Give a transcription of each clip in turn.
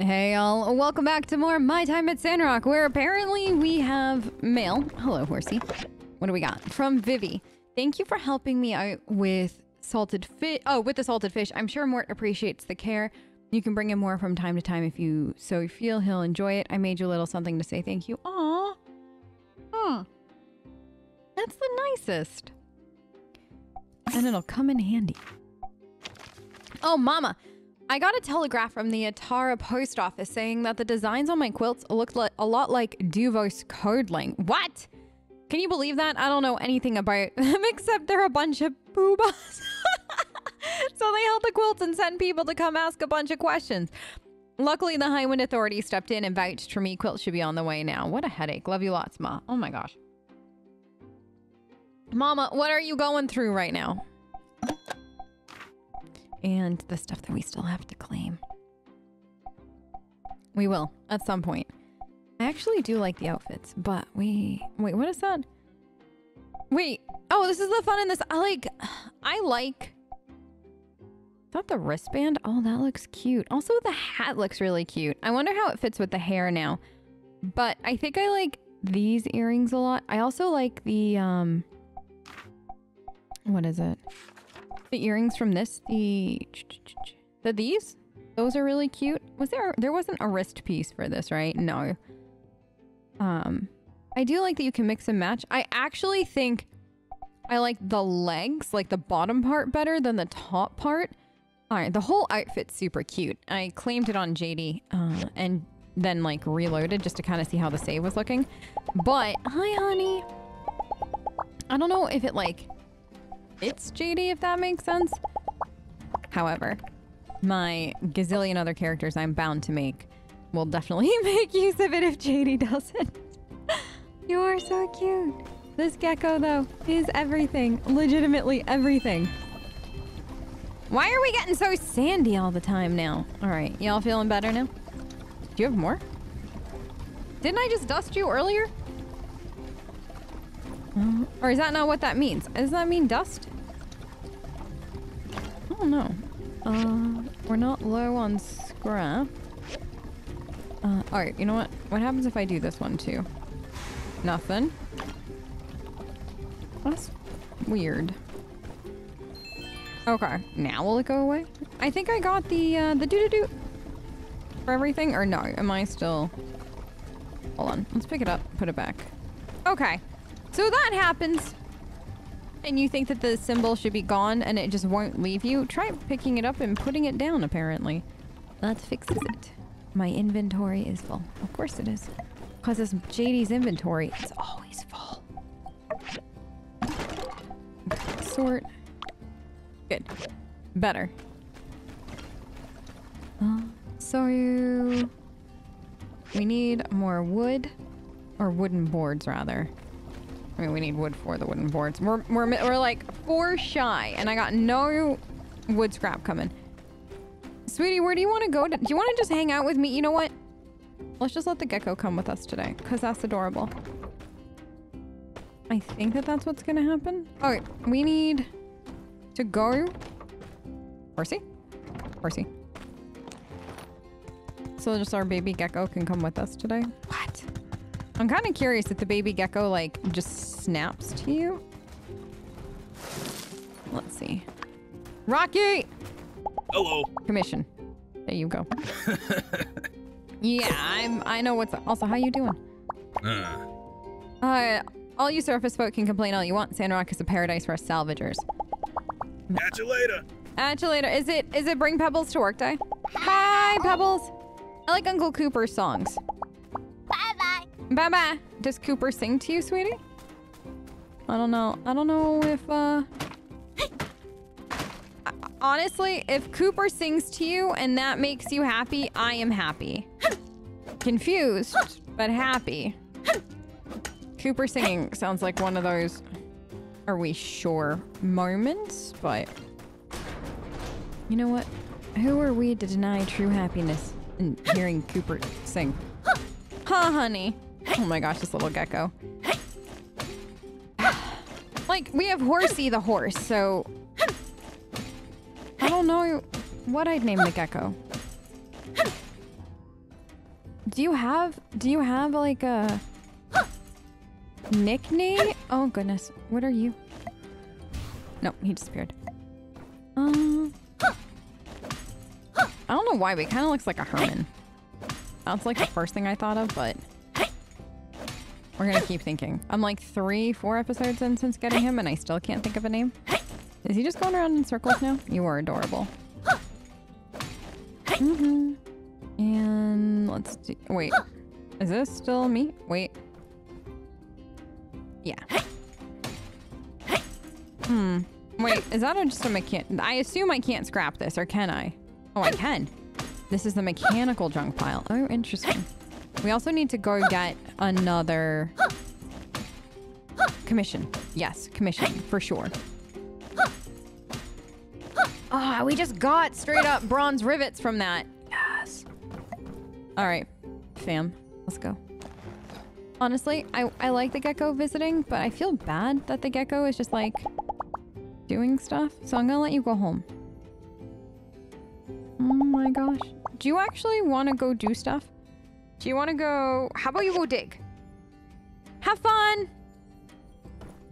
Hey y'all, welcome back to more My Time at Sandrock, where apparently we have mail. Hello, horsey. What do we got? From Vivi. Thank you for helping me out with salted fish. Oh, with the salted fish. I'm sure Mort appreciates the care. You can bring him more from time to time if you so feel he'll enjoy it. I made you a little something to say thank you. Aw. Hmm. That's the nicest. And it'll come in handy. Oh, mama. I got a telegraph from the Atara post office saying that the designs on my quilts looked li- a lot like Duvos codling. What? Can you believe that? I don't know anything about them except they're a bunch of boobas. so they held the quilts and sent people to come ask a bunch of questions. Luckily, the Highwind Authority stepped in and vouched for me. Quilt should be on the way now. What a headache. Love you lots, Ma. Oh my gosh. Mama, what are you going through right now? And the stuff that we still have to claim. We will at some point. I actually do like the outfits, but we wait. What is that? Wait. Oh, this is the fun in this. I like. I like. That the wristband? Oh, that looks cute. Also, the hat looks really cute. I wonder how it fits with the hair now. But I think I like these earrings a lot. I also like the um. What is it? The earrings from this, the the these, those are really cute. Was there there wasn't a wrist piece for this, right? No. Um, I do like that you can mix and match. I actually think I like the legs, like the bottom part better than the top part. All right, the whole outfit's super cute. I claimed it on JD uh, and then like reloaded just to kind of see how the save was looking. But, hi honey. I don't know if it like it's JD, if that makes sense. However, my gazillion other characters I'm bound to make will definitely make use of it if JD doesn't. you are so cute. This gecko, though, is everything. Legitimately everything. Why are we getting so sandy all the time now? All right, y'all feeling better now? Do you have more? Didn't I just dust you earlier? Or is that not what that means? Does that mean dust? I don't know. Uh, we're not low on scrap. Uh, alright, you know what? What happens if I do this one too? Nothing. That's weird. Okay, now will it go away? I think I got the, uh, the doo-doo-doo for everything, or no, am I still... Hold on, let's pick it up, put it back. Okay, so that happens and you think that the symbol should be gone and it just won't leave you, try picking it up and putting it down, apparently. That fixes it. My inventory is full. Of course it is. Because it's JD's inventory. It's always full. Sort. Good. Better. Uh, so... We need more wood. Or wooden boards, rather. I mean, we need wood for the wooden boards. We're, we're, we're like four shy, and I got no wood scrap coming. Sweetie, where do you want to go? Do you want to just hang out with me? You know what? Let's just let the gecko come with us today, because that's adorable. I think that that's what's going to happen. Okay, we need to go... Horsey? Horsey. So just our baby gecko can come with us today? What? I'm kind of curious if the baby gecko, like, just snaps to you. Let's see. Rocky! Hello. Commission. There you go. yeah, I'm. I know what's. Also, how you doing? Uh. Uh, all you surface folk can complain all you want. Sandrock is a paradise for us salvagers. Catch you later. Catch you later. Is it? Is it bring Pebbles to work day? Hi, Pebbles. I like Uncle Cooper's songs. Bye. Does Cooper sing to you, sweetie? I don't know. I don't know if, uh... Honestly, if Cooper sings to you and that makes you happy, I am happy. Confused, but happy. Cooper singing sounds like one of those are we sure moments, but you know what? Who are we to deny true happiness in hearing Cooper sing? Huh, honey? Oh my gosh, this little gecko. like, we have Horsey the horse, so... I don't know what I'd name the gecko. do you have do you have like a nickname? Oh goodness, what are you? No, he disappeared. Um, I don't know why, but he kind of looks like a Herman. That's like the first thing I thought of, but we're gonna keep thinking. I'm like three, four episodes in since getting him, and I still can't think of a name. Is he just going around in circles now? You are adorable. hmm And let's do. Wait, is this still me? Wait. Yeah. Hmm. Wait, is that just a mechan? I assume I can't scrap this, or can I? Oh, I can. This is the mechanical junk pile. Oh, interesting. We also need to go get another commission. Yes, commission for sure. Ah, we just got straight up bronze rivets from that. Yes. All right, fam, let's go. Honestly, I, I like the gecko visiting, but I feel bad that the gecko is just like doing stuff. So I'm gonna let you go home. Oh my gosh. Do you actually want to go do stuff? Do you want to go... How about you go dig? Have fun!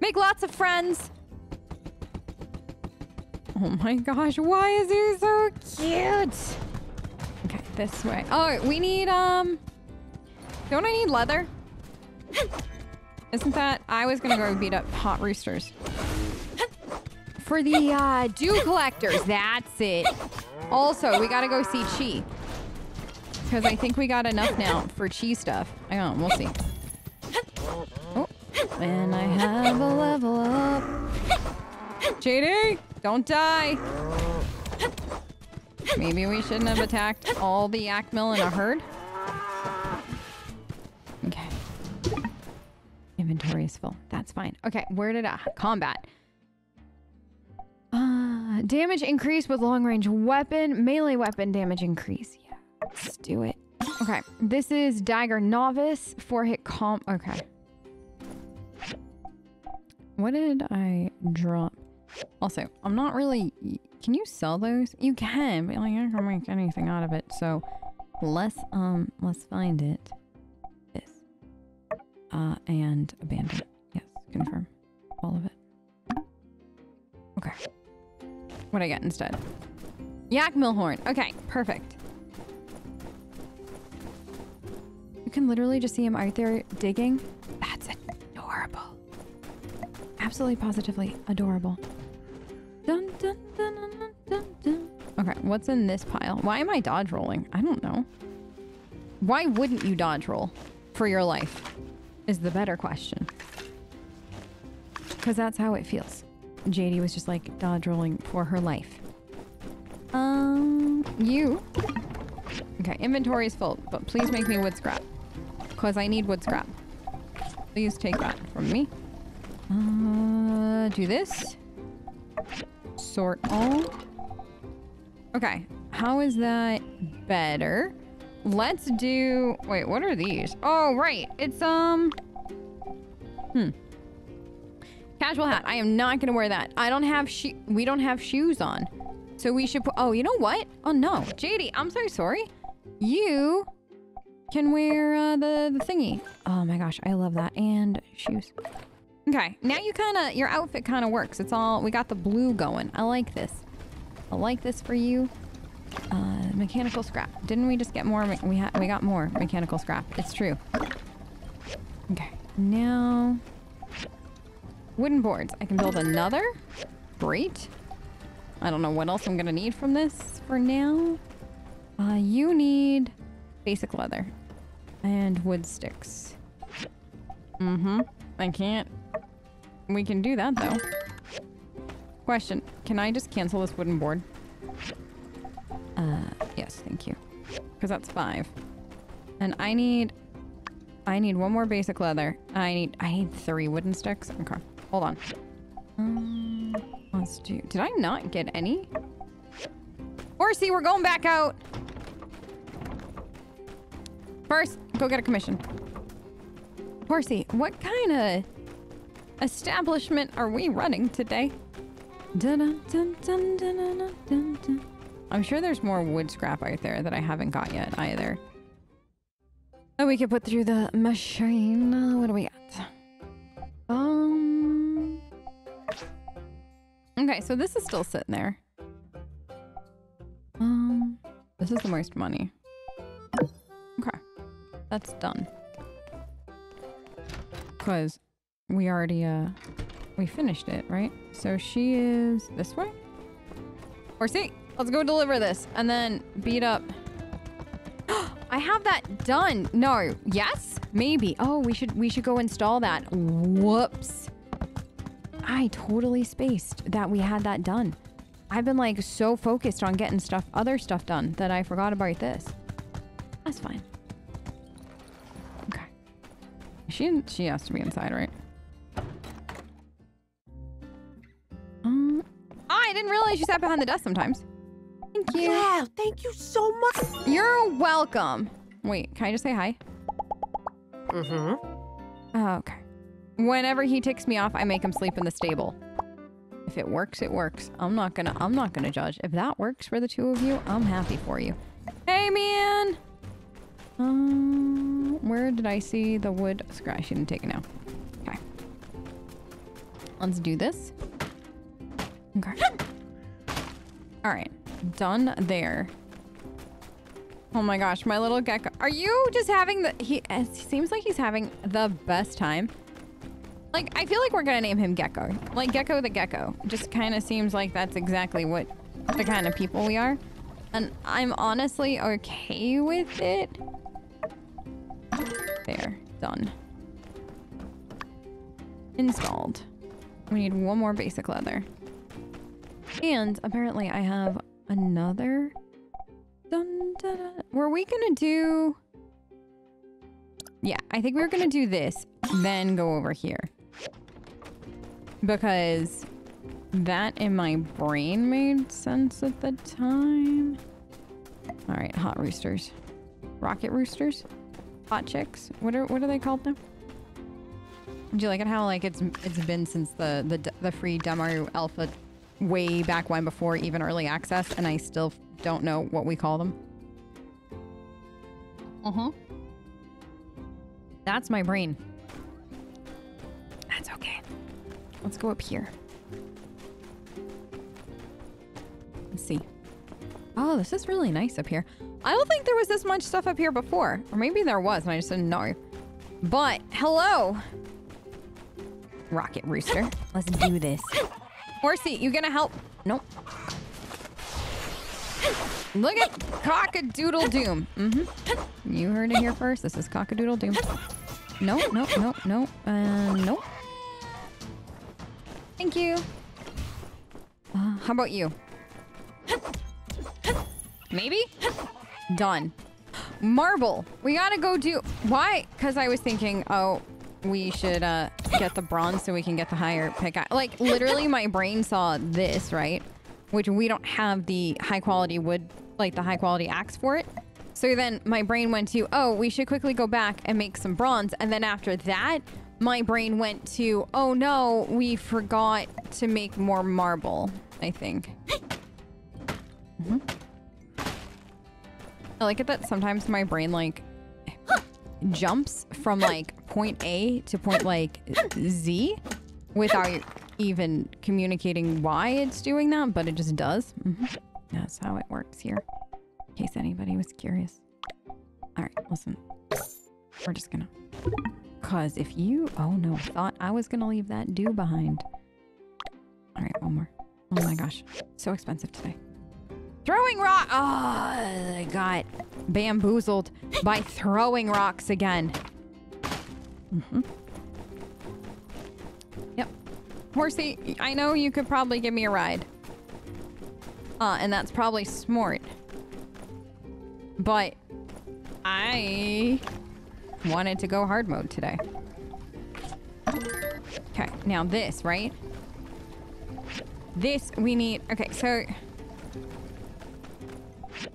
Make lots of friends! Oh my gosh, why is he so cute? Okay, this way. Oh, we need, um... Don't I need leather? Isn't that... I was gonna go beat up hot roosters. For the, uh, dew collectors. That's it. Also, we gotta go see Qi. Because I think we got enough now for cheese stuff. Hang on, we'll see. Oh, and I have a level up. JD, don't die. Maybe we shouldn't have attacked all the Yakmel in a herd. Okay. Inventory is full. That's fine. Okay, where did I... Combat. Uh, damage increase with long range weapon. Melee weapon damage increase. Let's do it. Okay, this is Dagger Novice. Four hit comp. Okay. What did I drop? Also, I'm not really... Can you sell those? You can, but like, I can't make anything out of it. So, let's, um, let's find it. This. Uh, and abandon. It. Yes, confirm. All of it. Okay. What I get instead? Yakmel Horn. Okay, perfect. You can literally just see him out there digging. That's adorable. Absolutely positively adorable. Dun, dun, dun, dun, dun, dun. Okay, what's in this pile? Why am I dodge rolling? I don't know. Why wouldn't you dodge roll for your life? Is the better question. Because that's how it feels. JD was just like dodge rolling for her life. Um, you. Okay, inventory is full, but please make me wood scrap. Because I need wood scrap. Please take that from me. Uh, do this. Sort all. Okay, how is that better? Let's do... Wait, what are these? Oh, right. It's, um... Hmm. Casual hat. I am not gonna wear that. I don't have. We don't have shoes on. So we should put- Oh, you know what? Oh no. JD, I'm so sorry. You can wear uh, the, the thingy. Oh my gosh, I love that. And shoes. Okay, now you kind of- your outfit kind of works. It's all- we got the blue going. I like this. I like this for you. Uh, mechanical scrap. Didn't we just get more? We, ha we got more mechanical scrap. It's true. Okay, now... Wooden boards. I can build another. Great. I don't know what else I'm gonna need from this for now. Uh, you need basic leather and wood sticks. Mm-hmm. I can't. We can do that though. Question: Can I just cancel this wooden board? Uh, yes, thank you. Because that's five. And I need I need one more basic leather. I need I need three wooden sticks. Okay. Hold on. Um, let's do. Did I not get any? Horsey, we're going back out. First, go get a commission. Horsey, what kind of establishment are we running today? Dun, dun, dun. I'm sure there's more wood scrap out there that I haven't got yet either. that we could put through the machine. What do we got? Um. Okay, so this is still sitting there. Um, this is the most money. That's done. Cause we already uh we finished it, right? So she is this way. Or see, let's go deliver this and then beat up. I have that done. No, yes, maybe. Oh, we should we should go install that. Whoops. I totally spaced that we had that done. I've been like so focused on getting stuff, other stuff done that I forgot about this. That's fine. She she has to be inside, right? Um, I didn't realize you sat behind the desk sometimes. Thank you. Yeah, thank you so much. You're welcome. Wait, can I just say hi? Mm-hmm. Oh, okay. Whenever he ticks me off, I make him sleep in the stable. If it works, it works. I'm not gonna I'm not gonna judge. If that works for the two of you, I'm happy for you. Hey man! Um where did I see the wood scratch? She didn't take it now. Okay. Let's do this. Okay. Alright. Done there. Oh my gosh, my little gecko. Are you just having the he uh, it seems like he's having the best time. Like, I feel like we're gonna name him Gecko. Like, Gecko the Gecko. Just kind of seems like that's exactly what the kind of people we are. And I'm honestly okay with it. There. Done. Installed. We need one more basic leather. And apparently I have another... Dun, dun, dun. Were we gonna do... Yeah, I think we were gonna do this, then go over here. Because that in my brain made sense at the time. All right, hot roosters. Rocket roosters? Hot chicks? What are what are they called now? Do you like it how like it's it's been since the the the free demo alpha way back when before even early access and I still don't know what we call them? Uh-huh. That's my brain. That's okay. Let's go up here. Let's see. Oh, this is really nice up here. I don't think there was this much stuff up here before. Or maybe there was and I just didn't know. But, hello. Rocket Rooster. Let's do this. Horsey, you gonna help? Nope. Look at Cockadoodle Doom. Mm-hmm. You heard it here first. This is Cockadoodle Doom. No, no, no, no, uh, no. Thank you. Uh, how about you? Maybe? Done. Marble. We gotta go do... Why? Because I was thinking, oh, we should uh, get the bronze so we can get the higher pickaxe. Like, literally, my brain saw this, right? Which we don't have the high quality wood, like the high quality axe for it. So then my brain went to, oh, we should quickly go back and make some bronze. And then after that, my brain went to, oh no, we forgot to make more marble, I think. Mhm. I like it that sometimes my brain like jumps from like point A to point like Z without even communicating why it's doing that, but it just does. Mhm. That's how it works here. In case anybody was curious. All right, listen. We're just gonna. Cause if you, oh no, thought I was gonna leave that dew behind. All right, one more. Oh my gosh, so expensive today. Throwing rock. Oh, I got bamboozled by throwing rocks again. hmm Yep. Horsey, I know you could probably give me a ride. Uh, and that's probably smart. But I wanted to go hard mode today. Okay, now this, right? This we need. Okay, so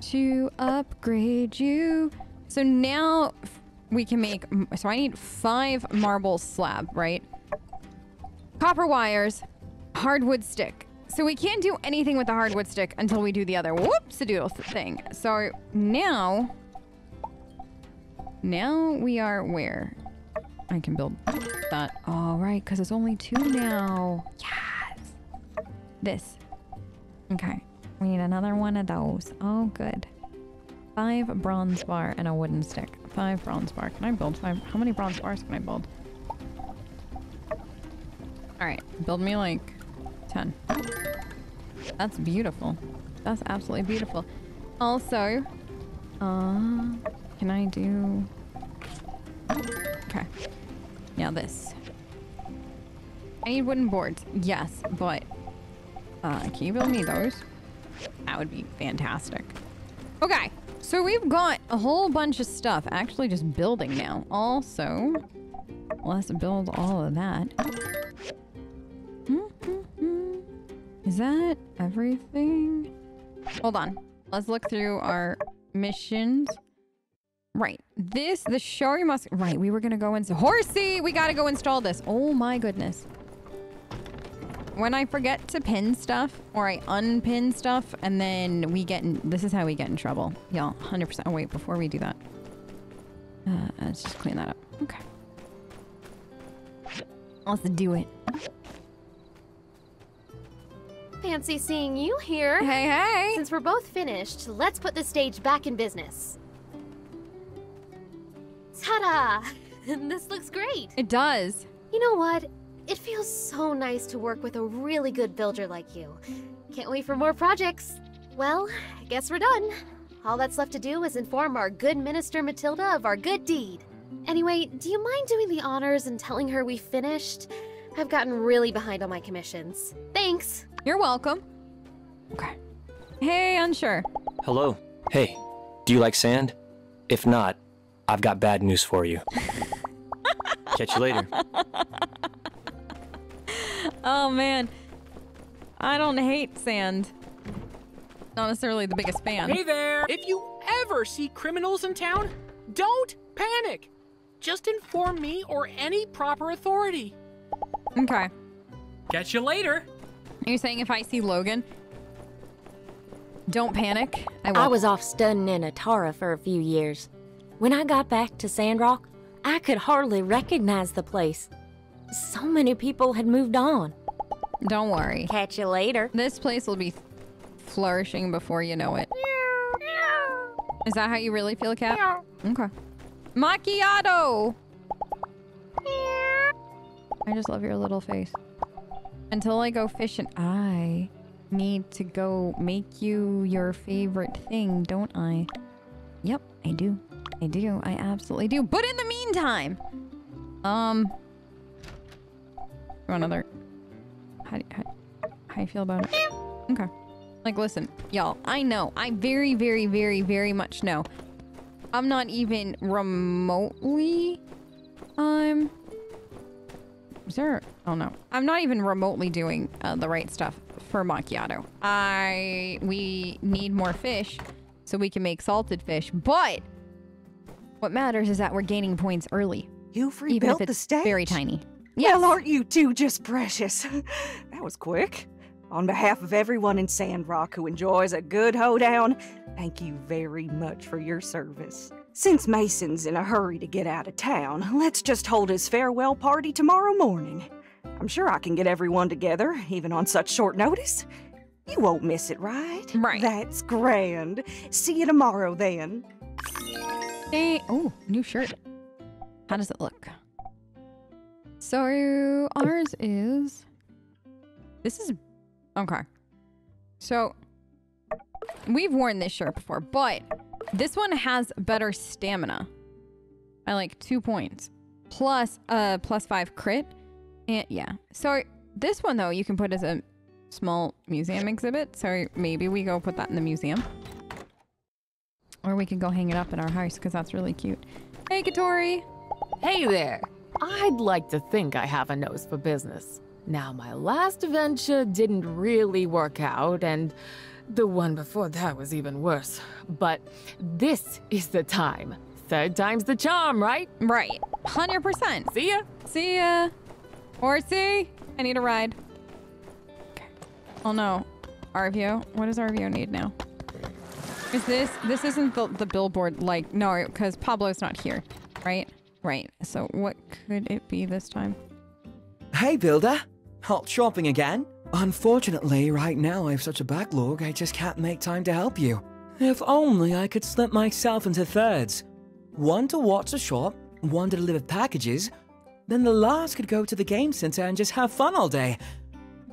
to upgrade you. So now we can make. So I need five marble slab, right? Copper wires, hardwood stick. So we can't do anything with the hardwood stick until we do the other whoops a doodle thing. So now Now we are where? I can build that. All right, because it's only two now. Yes. This. Okay. We need another one of those. Oh, good. Five bronze bar and a wooden stick. Five bronze bar. Can I build five? How many bronze bars can I build? Alright, build me like 10. That's beautiful. That's absolutely beautiful. Also, uh, can I do... Okay. Now this. I need wooden boards. Yes, but... Uh, can you build me those? That would be fantastic. Okay, so we've got a whole bunch of stuff actually just building now. Also, let's build all of that. Hmm, hmm, hmm. Is that everything? Hold on. Let's look through our missions. Right. This, the show must... Right, we were going to go into... Horsey! We got to go install this. Oh my goodness. When I forget to pin stuff, or I unpin stuff, and then we get in... This is how we get in trouble. Y'all, 100%. Oh, wait, before we do that. Uh, let's just clean that up. Okay. Let's do it. Fancy seeing you here. Hey, hey! Since we're both finished, let's put the stage back in business. Ta-da! this looks great. It does. You know what? It feels so nice to work with a really good builder like you. Can't wait for more projects. Well, I guess we're done. All that's left to do is inform our good minister Matilda of our good deed. Anyway, do you mind doing the honors and telling her we finished? I've gotten really behind on my commissions. Thanks! You're welcome. Okay. Hey, Unsuur. Hello. Hey, do you like sand? If not, I've got bad news for you. Catch you later. Oh man. I don't hate sand. Not necessarily the biggest fan. Hey there! If you ever see criminals in town, don't panic. Just inform me or any proper authority. Okay. Catch you later. Are you saying if I see Logan, don't panic? I. I was off studying in Atara for a few years. When I got back to Sandrock, I could hardly recognize the place. So many people had moved on. Don't worry. Catch you later. This place will be flourishing before you know it. Is that how you really feel, Cat? Okay. Macchiato! I just love your little face. Until I go fishing, I need to go make you your favorite thing, don't I? Yep, I do. I do. I absolutely do. But in the meantime, um, another. How do how, how you feel about it? Okay. Like, listen, y'all. I know. I very, very, very, very much know. I'm not even remotely. Um. Is there? Oh no. I'm not even remotely doing uh, the right stuff for macchiato. I we need more fish so we can make salted fish. But what matters is that we're gaining points early, You've even if rebuilt it's the stage? very tiny. Yes. Well, aren't you two just precious? that was quick. On behalf of everyone in Sandrock who enjoys a good hoedown, thank you very much for your service. Since Mason's in a hurry to get out of town, let's just hold his farewell party tomorrow morning. I'm sure I can get everyone together, even on such short notice. You won't miss it, right? Right. That's grand. See you tomorrow then. Hey, oh, new shirt. How does it look? So ours is. This is okay. So we've worn this shirt before, but this one has better stamina. I like two points plus uh plus five crit, and yeah. So this one though you can put as a small museum exhibit. So maybe we go put that in the museum. Or we can go hang it up in our house because that's really cute. Hey, Catori. Hey there! I'd like to think I have a nose for business. Now, my last venture didn't really work out, and the one before that was even worse. But this is the time. Third time's the charm, right? Right. 100%. See ya! See ya. Horsey, I need a ride. Okay. Oh no. Arvio. What does Arvio need now? Is this this isn't the the billboard like no because Pablo's not here, right? Right. So what could it be this time? Hey, Builder. Hot shopping again? Unfortunately, right now I have such a backlog, I just can't make time to help you. If only I could split myself into thirds. One to watch the shop, one to deliver packages, then the last could go to the game center and just have fun all day.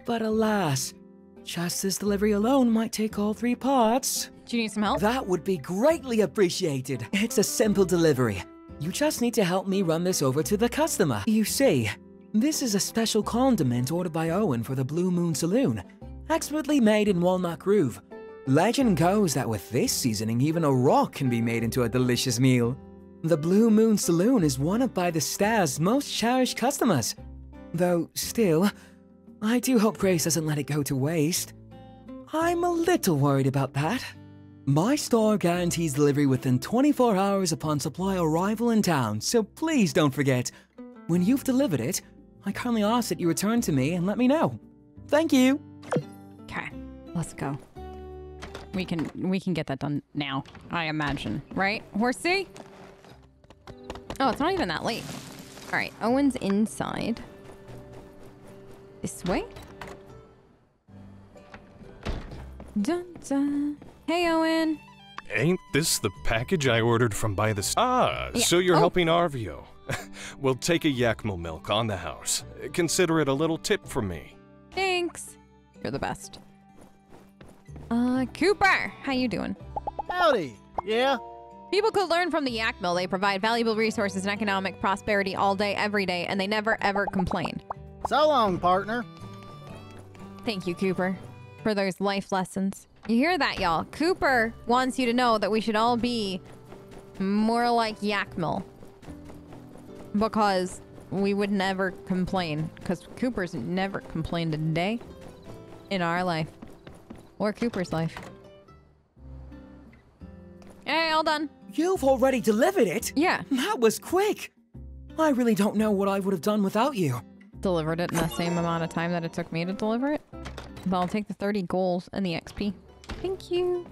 But alas, just this delivery alone might take all three parts. Do you need some help? That would be greatly appreciated. It's a simple delivery. You just need to help me run this over to the customer. You see, this is a special condiment ordered by Owen for the Blue Moon Saloon, expertly made in Walnut Groove. Legend goes that with this seasoning, even a rock can be made into a delicious meal. The Blue Moon Saloon is one of by the Star's most cherished customers. Though, still, I do hope Grace doesn't let it go to waste. I'm a little worried about that. My store guarantees delivery within 24 hours upon supply arrival in town, so please don't forget. When you've delivered it, I kindly ask that you return to me and let me know. Thank you. Okay, let's go. We can we can get that done now, I imagine. Right, Horsey? Oh, it's not even that late. All right, Owen's inside. This way? Dun, dun. Hey, Owen. Ain't this the package I ordered from by the s- Ah, Yeah. so you're Oh. helping Arvio. well, take a Yakmel milk on the house. Consider it a little tip from me. Thanks. You're the best. Uh, Cooper, how you doing? Howdy. Yeah? People could learn from the Yakmel. They provide valuable resources and economic prosperity all day, every day, and they never ever complain. So long, partner. Thank you, Cooper, for those life lessons. You hear that, y'all? Cooper wants you to know that we should all be more like Yakmel. Because we would never complain. Because Cooper's never complained a day in our life. Or Cooper's life. Hey, all done. You've already delivered it? Yeah. That was quick. I really don't know what I would have done without you. Delivered it in the same amount of time that it took me to deliver it. But I'll take the 30 gols and the XP. Thank you.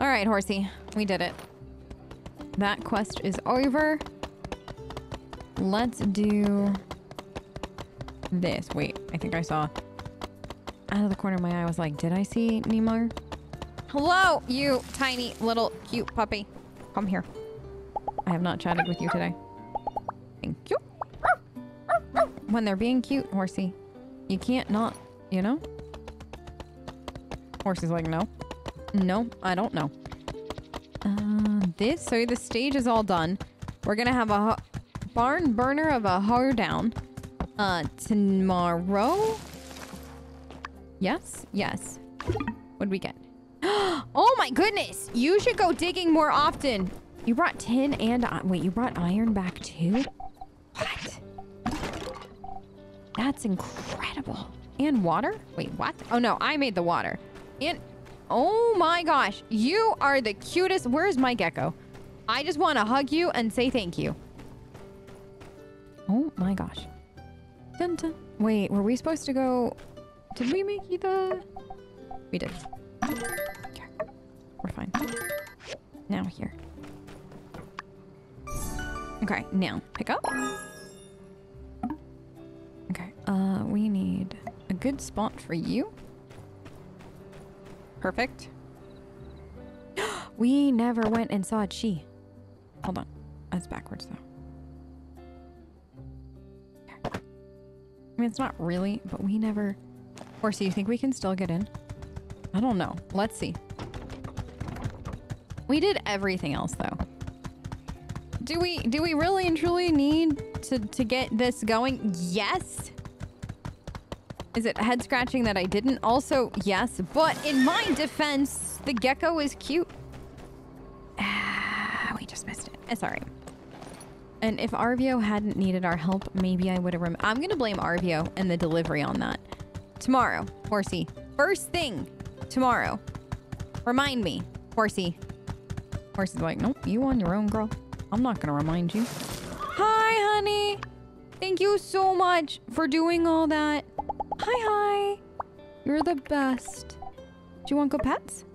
All right, Horsey. We did it. That quest is over. Let's do this. Wait, I think I saw out of the corner of my eye. I was like, did I see Nemo? Hello, you tiny little cute puppy. Come here. I have not chatted with you today. Thank you. When they're being cute, Horsey, you can't not, you know? Horsey's like, no. No, I don't know. Uh, this, so the stage is all done. We're gonna have a barn burner of a hoedown. Uh, tomorrow? Yes, yes. What'd we get? oh my goodness! You should go digging more often. You brought tin and wait, you brought iron back too? What? That's incredible. And water? Wait, what? Oh no, I made the water. And oh my gosh, you are the cutest. Where's my gecko? I just want to hug you and say thank you. Oh my gosh. Dun, dun. Wait, were we supposed to go? Did we make you the? We did. Okay, we're fine. Now here. Okay, now pick up. Okay, uh, we need a good spot for you. Perfect. we never went and saw Qi. Hold on. That's backwards though. I mean, it's not really, but we never. Horsey, you think we can still get in? I don't know. Let's see. We did everything else though. Do we do we really and truly need to to get this going? Yes. Is it head scratching that I didn't? Also, yes. But in my defense, the gecko is cute. Ah, we just missed it. It's alright. And if Arvio hadn't needed our help, maybe I would have I'm gonna blame Arvio and the delivery on that. Tomorrow, Horsey. First thing, tomorrow. Remind me, Horsey. Horsey's like, nope, you on your own, girl. I'm not gonna remind you. Hi, honey. Thank you so much for doing all that. Hi, hi. You're the best. Do you want go pets?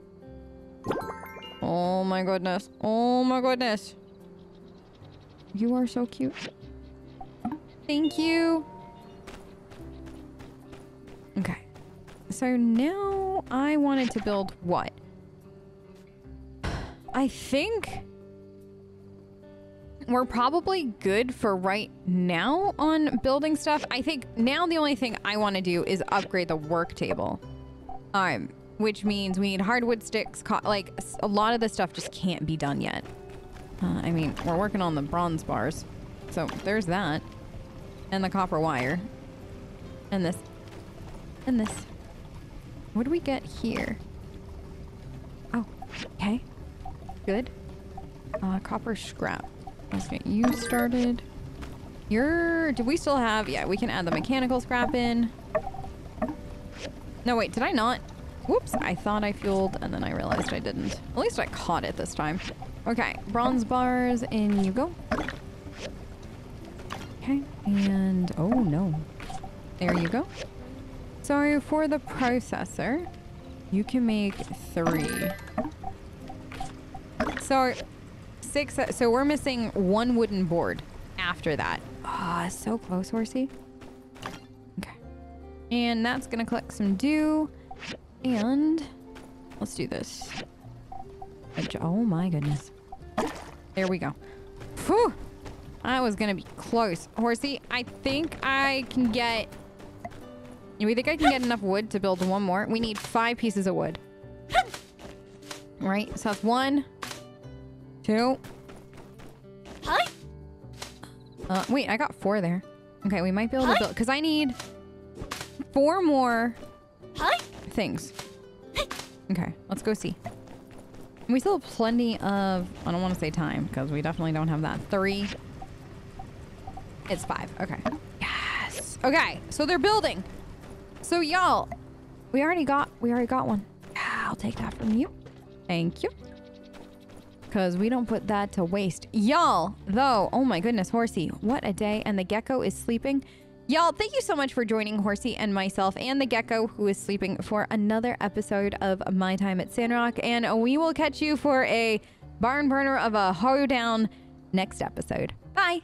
Oh my goodness. Oh my goodness. You are so cute. Thank you. Okay. So now I wanted to build what? I think we're probably good for right now on building stuff. I think now the only thing I want to do is upgrade the work table. Um, which means we need hardwood sticks. like a lot of the stuff just can't be done yet. Uh, I mean, we're working on the bronze bars. So there's that. And the copper wire. And this. And this. What do we get here? Oh, okay. Good. Uh, copper scrap. Let's get you started. You're... Do we still have... Yeah, we can add the mechanical scrap in. No, wait. Did I not? Whoops. I thought I fueled and then I realized I didn't. At least I caught it this time. Okay. Bronze bars. In you go. Okay. And... Oh, no. There you go. So for the processor, you can make three. So six, so we're missing one wooden board after that. Ah, oh, so close, horsey. Okay. And that's gonna collect some dew. And let's do this. Oh my goodness. There we go. Whew. I was gonna be close. Horsey, I think I can get... We think I can get enough wood to build one more? We need five pieces of wood. Right, so that's one, two. Hi. Uh, wait, I got four there. Okay, we might be able to build, because I need four more Hi. things. Okay, let's go see. We still have plenty of, I don't want to say time, because we definitely don't have that. Three. It's five. Okay. Yes. Okay. So they're building. So y'all, we already got we already got one. I'll take that from you. Thank you. Because we don't put that to waste. Y'all, though, oh my goodness, Horsey, what a day. And the gecko is sleeping. Y'all, thank you so much for joining Horsey and myself and the gecko who is sleeping for another episode of My Time at Sandrock. And we will catch you for a barn burner of a hoedown next episode. Bye.